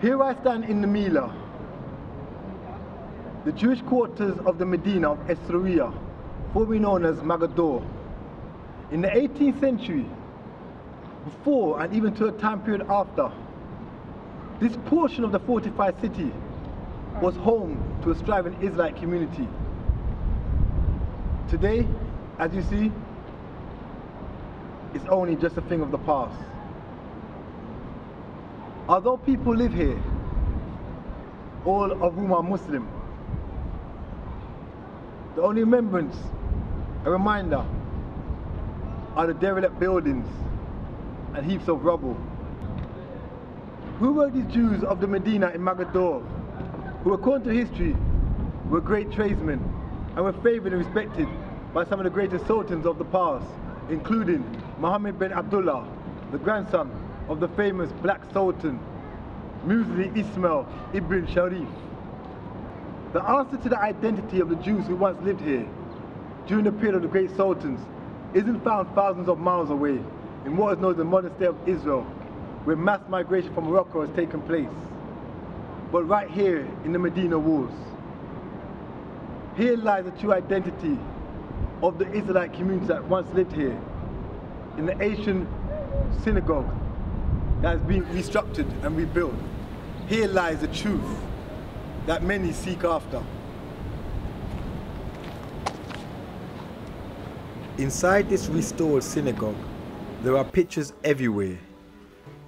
Here I stand in the Mellah, the Jewish quarters of the Medina of Essaouira, formerly known as Mogador. In the 18th century, before and even to a time period after, this portion of the fortified city was home to a striving Israelite community. Today, as you see, it's only just a thing of the past. Although people live here, all of whom are Muslim, the only remembrance, a reminder, are the derelict buildings and heaps of rubble. Who were these Jews of the Medina in Mogador, who according to history were great tradesmen and were favoured and respected by some of the greatest sultans of the past, including Muhammad bin Abdullah, the grandson of the famous Black Sultan, Moulay Ismail ibn Sharif. The answer to the identity of the Jews who once lived here during the period of the great sultans isn't found thousands of miles away in what is known as the modern state of Israel, where mass migration from Morocco has taken place, but right here in the Medina walls. Here lies the true identity of the Israelite community that once lived here, in the ancient synagogue that has been restructured and rebuilt. Here lies the truth that many seek after. Inside this restored synagogue, there are pictures everywhere.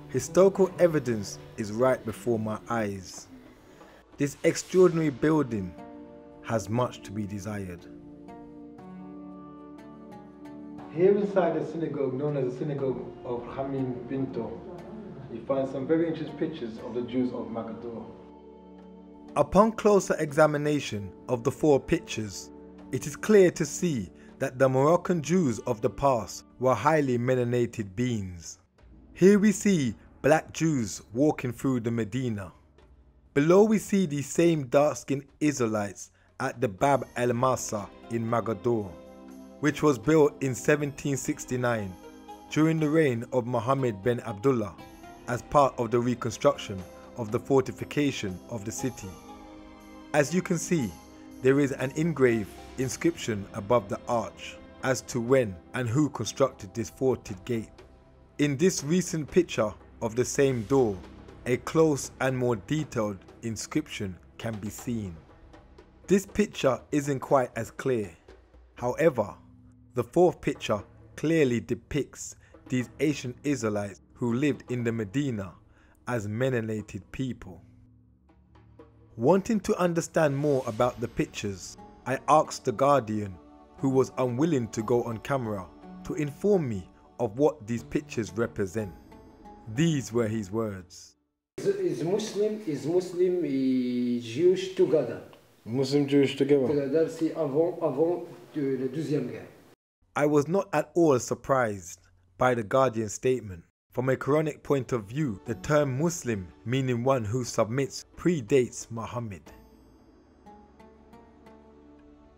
Historical evidence is right before my eyes. This extraordinary building has much to be desired. Here inside the synagogue, known as the Synagogue of Chaim Pinto, you find some very interesting pictures of the Jews of Mogador. Upon closer examination of the four pictures, it is clear to see that the Moroccan Jews of the past were highly melanated beings. Here we see black Jews walking through the Medina. Below we see these same dark-skinned Israelites at the Bab el-Masa in Mogador, which was built in 1769 during the reign of Mohammed bin Abdullah as part of the reconstruction of the fortification of the city. As you can see, there is an engraved inscription above the arch as to when and who constructed this forted gate. In this recent picture of the same door, a close and more detailed inscription can be seen. This picture isn't quite as clear. However, the fourth picture clearly depicts these ancient Israelites who lived in the Medina as melanated people. Wanting to understand more about the pictures, I asked the Guardian, who was unwilling to go on camera, to inform me of what these pictures represent. These were his words. Is Muslim, is Muslim et Jewish together. Muslim Jewish together. Together, c'est avant, avant de la deuxième guerre. I was not at all surprised by the Guardian's statement. From a Quranic point of view, the term Muslim, meaning one who submits, predates Muhammad.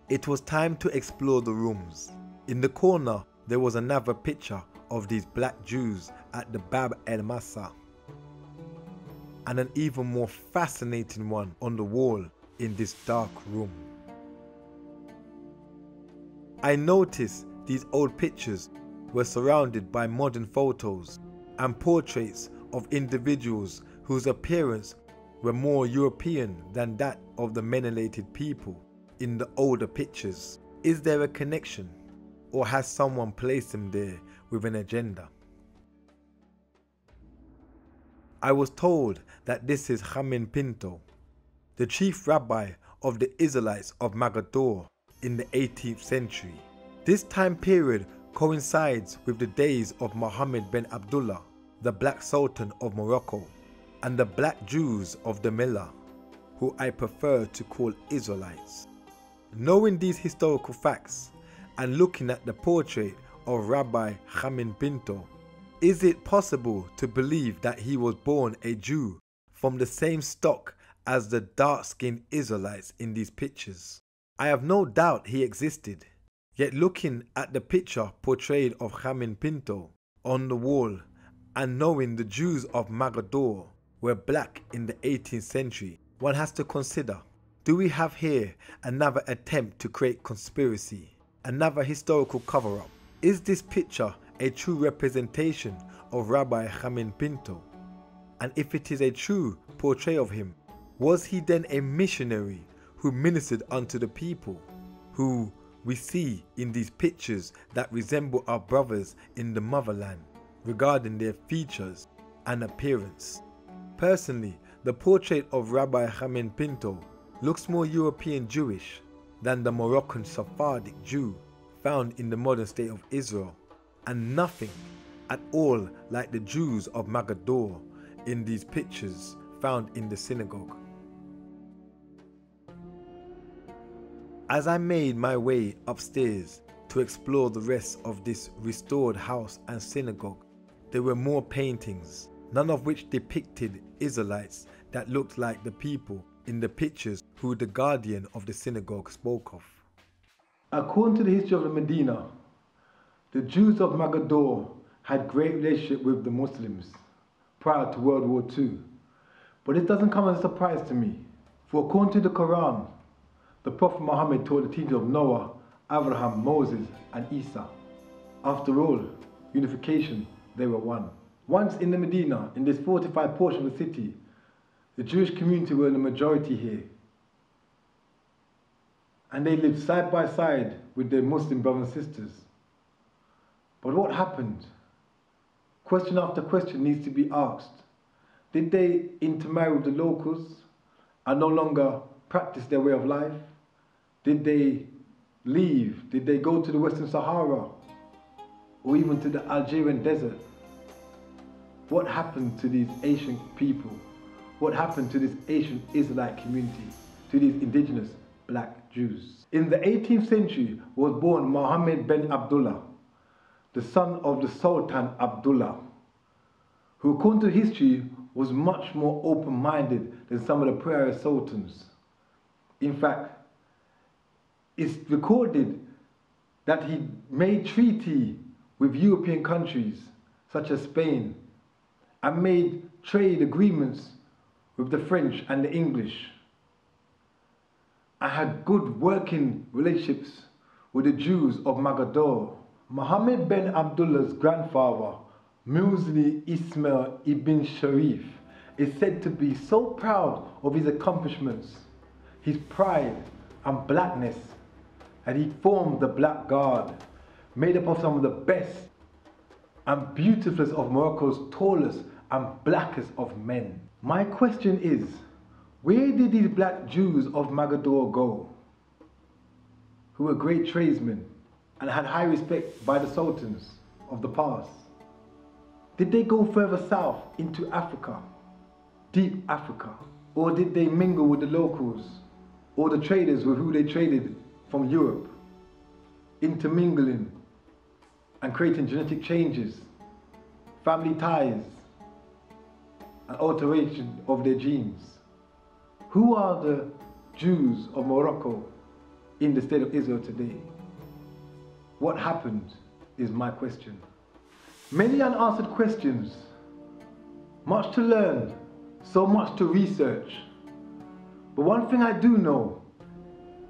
It was time to explore the rooms. In the corner, there was another picture of these black Jews at the Bab el Masa, and an even more fascinating one on the wall in this dark room. I noticed these old pictures were surrounded by modern photos and portraits of individuals whose appearance were more European than that of the melanated people in the older pictures. Is there a connection or has someone placed them there with an agenda? I was told that this is Chaim Pinto, the chief rabbi of the Israelites of Mogador in the 18th century. This time period coincides with the days of Mohammed bin Abdullah, the Black Sultan of Morocco, and the Black Jews of the Mellah, who I prefer to call Israelites. Knowing these historical facts and looking at the portrait of Rabbi Chaim Pinto, is it possible to believe that he was born a Jew from the same stock as the dark skinned Israelites in these pictures? I have no doubt he existed. Yet looking at the picture portrayed of Chaim Pinto on the wall and knowing the Jews of Mogador were black in the 18th century, one has to consider do we have here another attempt to create conspiracy, another historical cover up? Is this picture a true representation of Rabbi Chaim Pinto? And if it is a true portrait of him, was he then a missionary who ministered unto the people, who we see in these pictures that resemble our brothers in the motherland regarding their features and appearance? Personally, the portrait of Rabbi Chaim Pinto looks more European Jewish than the Moroccan Sephardic Jew found in the modern state of Israel, and nothing at all like the Jews of Mogador in these pictures found in the synagogue. As I made my way upstairs to explore the rest of this restored house and synagogue, there were more paintings, none of which depicted Israelites that looked like the people in the pictures who the guardian of the synagogue spoke of. According to the history of the Medina, the Jews of Mogador had great relationship with the Muslims prior to World War II. But it doesn't come as a surprise to me, for according to the Quran, the Prophet Muhammad taught the teachings of Noah, Abraham, Moses, and Isa. After all, unification, they were one. Once in the Medina, in this fortified portion of the city, the Jewish community were in the majority here. And they lived side by side with their Muslim brothers and sisters. But what happened? Question after question needs to be asked. Did they intermarry with the locals and no longer practice their way of life? Did they leave? Did they go to the Western Sahara or even to the Algerian desert? What happened to these ancient people? what happened to this Asian Israelite community, to these indigenous black Jews. In the 18th century was born Mohammed bin Abdullah, the son of the Sultan Abdullah, who according to history was much more open-minded than some of the prior sultans. In fact, it's recorded that he made treaty with European countries such as Spain and made trade agreements with the French and the English. I had good working relationships with the Jews of Mogador. Mohammed bin Abdullah's grandfather, Moulay Ismail ibn Sharif, is said to be so proud of his accomplishments, his pride and blackness, that he formed the Black Guard, made up of some of the best and beautifulest of Morocco's tallest and blackest of men. My question is, where did these black Jews of Mogador go? Who were great tradesmen and had high respect by the sultans of the past. Did they go further south into Africa, deep Africa? Or did they mingle with the locals or the traders with who they traded from Europe, intermingling and creating genetic changes, family ties, and alteration of their genes. Who are the Jews of Morocco in the state of Israel today? What happened is my question. Many unanswered questions, much to learn, so much to research. But one thing I do know,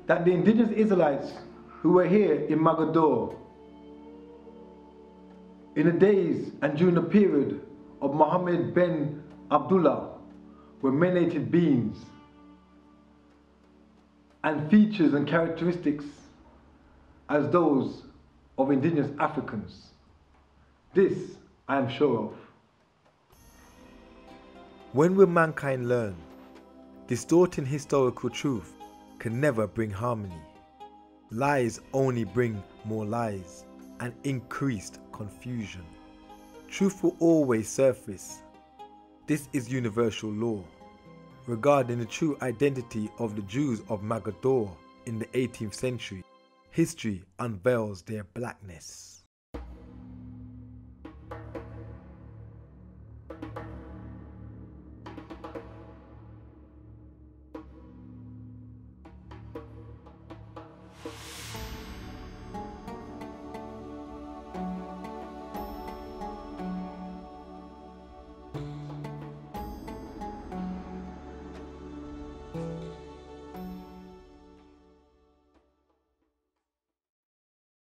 that the indigenous Israelites who were here in Mogador in the days and during the period of Muhammad ben Abdullah were melanated beings and features and characteristics as those of indigenous Africans. This I am sure of. When will mankind learn? Distorting historical truth can never bring harmony. Lies only bring more lies and increased confusion. Truth will always surface this is universal law. Regarding the true identity of the Jews of Mogador in the 18th century, history unveils their blackness.